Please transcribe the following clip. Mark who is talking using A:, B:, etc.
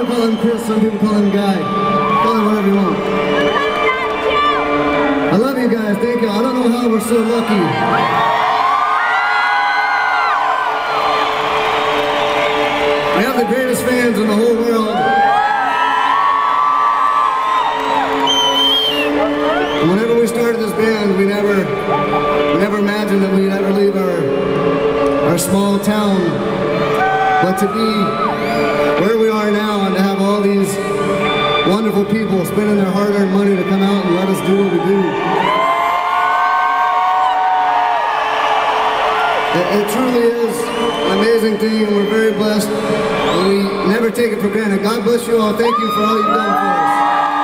A: Some people call him Guy. Call him whatever you want. I love you guys. Thank you. I don't know how we're so lucky. I have the greatest fans in the whole world. Whenever we started this band, we never, we never imagined that we'd ever leave our, our small town. But to be where we are all these wonderful people spending their hard-earned money to come out and let us do what we do. It, it truly is an amazing thing and we're very blessed and we never take it for granted. God bless you all. Thank you for all you've done for us.